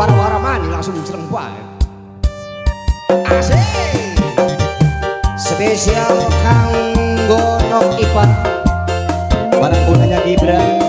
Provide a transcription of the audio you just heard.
wara-wara mani langsung jreng bae. Asik. Spesial Kang Nok Ipat. Barang punanya Gibran.